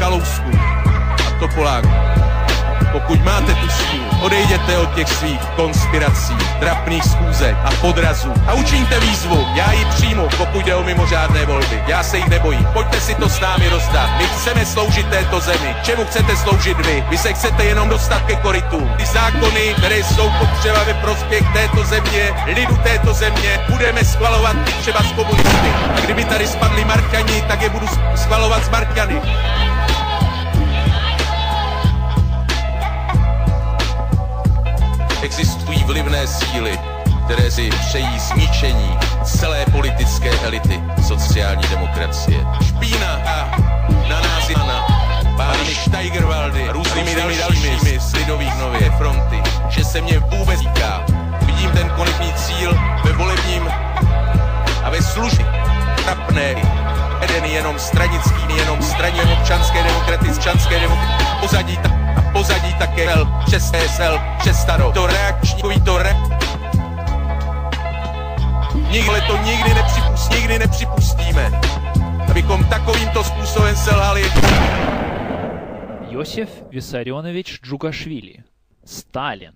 Kalousku a Topoláku. Pokud máte tu sílu, odejděte od těch svých konspirací, trapných schůzek a podrazů a učiňte výzvu. Já ji přijmu, pokud jde o mimořádné volby. Já se jich nebojím. Pojďte si to s námi rozdat. My chceme sloužit této zemi. Čemu chcete sloužit vy? Vy se chcete jenom dostat ke korytu. Ty zákony, které jsou potřeba ve prospěch této země, lidu této země, budeme schvalovat třeba s komunisty. A kdyby tady spadli Markani, tak je budu schvalovat s Markany. Existují vlivné síly, které si přejí zničení celé politické elity sociální demokracie. Špína a na nás na pány Steigerwaldy a různými dalšími z lidových nově fronty, že se mě vůbec týká. Vidím ten konečný cíl ve volebním a ve službě trapné jeden jenom stranický, jenom straně občanské demokratické, demokratické pozadí tak pozadí také sel, přes sel, přes starou. To reakční, to re... Nikdy to nikdy nepřipust, nikdy nepřipustíme, abychom takovýmto způsobem selhali. Йосиф Виссарионович Джугашвили. Сталин.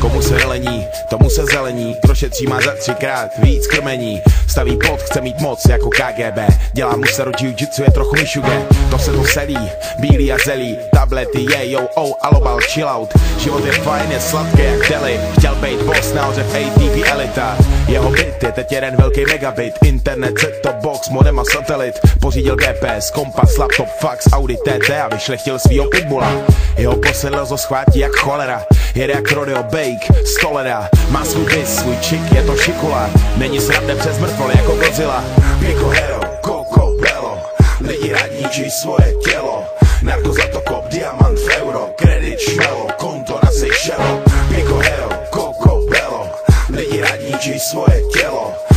Tomu se zelení, kdo šetří má za třikrát víc krmení. Staví pod, chce mít moc jako KGB, dělá mu se jiu jitsu je trochu myšuge, to se to selí, bílý a zelí, tablety je, yo, oh, alobal, chill out. Život je fajn, je sladký jak deli, chtěl být boss na v ATV elita. Jeho byt je teď jeden velký megabit, internet, set-top box, modem a satelit, pořídil GPS, kompas, laptop, fax, Audi TT a vyšlechtil svýho pitbula. Jeho posedl schvátí jak cholera, jede jak rodeo bake, stoleda, má svůj bis, svůj čik, je to šikula. Není sradne přes mrtvol jako Godzilla. Pico Hero, Coco Bello. Lidi radničí svoje tělo. Narko za to kop, diamant v euro. Kredit šmelo, konto na Seychelles Pico Hero, Coco Bello. Lidi radničí svoje tělo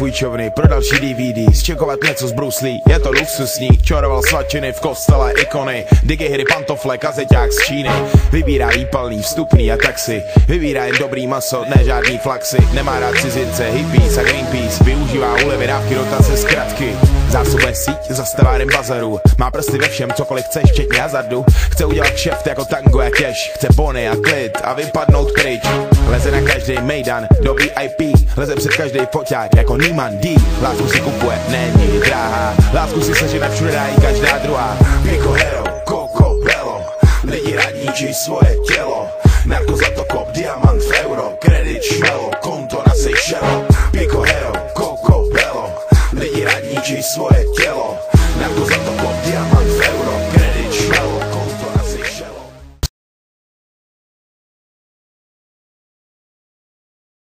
půjčovny pro další DVD Zčekovat něco z Bruce Lee, je to luxusní Čoroval svačiny v kostele, ikony Digihry, pantofle, kazeťák z Číny. Vybírá výpalný, vstupný a taxi Vybírá jen dobrý maso, ne žádný flaxy. Nemá rád cizince, hippies a Greenpeace Využívá úlevy, dávky, dotace, zkratky Zásobuje síť za stavárem bazaru Má prsty ve všem, cokoliv chce, včetně hazardu. Chce udělat kšeft jako tango a cash Chce bony a klid a vypadnout pryč. Leze na každý mejdan do VIP Leze před každý foťák jako Niman D. Lásku si kupuje, není drahá Lásku si sežene všude dá každá druhá. Pico Hero, Coco Bello. Lidi radničí svoje tělo. Narko za to kop, diamant v euro. Kredit šmelo svoje telo